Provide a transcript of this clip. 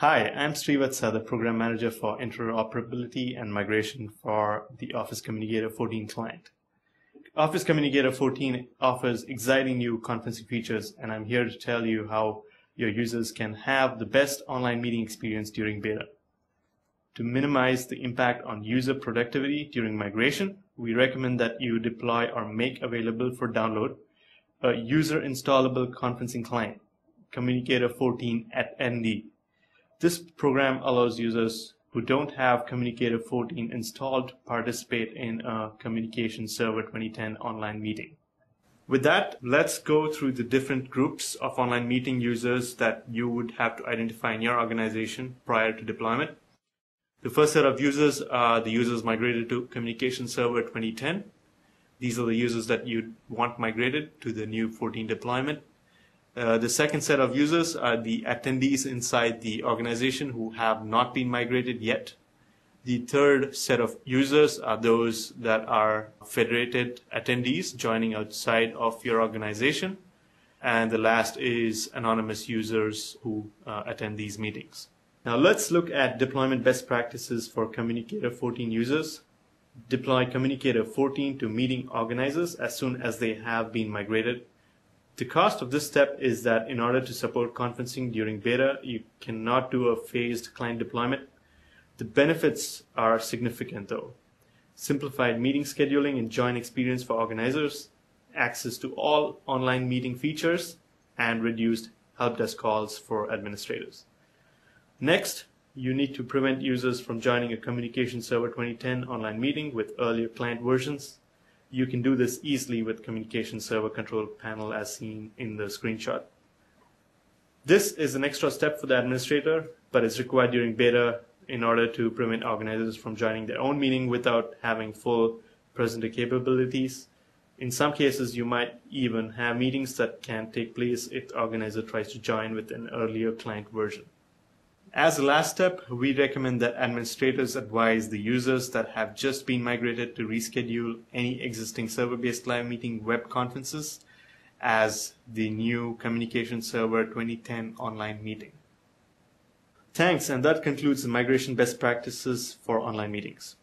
Hi, I'm Srivatsa, the Program Manager for Interoperability and Migration for the Office Communicator 14 client. Office Communicator 14 offers exciting new conferencing features, and I'm here to tell you how your users can have the best online meeting experience during beta. To minimize the impact on user productivity during migration, we recommend that you deploy or make available for download a user installable conferencing client, Communicator 14 attendee this program allows users who don't have Communicator 14 installed to participate in a Communication Server 2010 online meeting. With that, let's go through the different groups of online meeting users that you would have to identify in your organization prior to deployment. The first set of users are the users migrated to Communication Server 2010. These are the users that you want migrated to the new 14 deployment. Uh, the second set of users are the attendees inside the organization who have not been migrated yet. The third set of users are those that are federated attendees joining outside of your organization. And the last is anonymous users who uh, attend these meetings. Now let's look at deployment best practices for Communicator 14 users. Deploy Communicator 14 to meeting organizers as soon as they have been migrated the cost of this step is that in order to support conferencing during beta, you cannot do a phased client deployment. The benefits are significant though. Simplified meeting scheduling and joint experience for organizers, access to all online meeting features, and reduced help desk calls for administrators. Next, you need to prevent users from joining a Communication Server 2010 online meeting with earlier client versions you can do this easily with communication server control panel as seen in the screenshot. This is an extra step for the administrator, but it's required during beta in order to prevent organizers from joining their own meeting without having full presenter capabilities. In some cases, you might even have meetings that can't take place if the organizer tries to join with an earlier client version. As a last step, we recommend that administrators advise the users that have just been migrated to reschedule any existing server-based live meeting web conferences as the new Communication Server 2010 online meeting. Thanks, and that concludes the migration best practices for online meetings.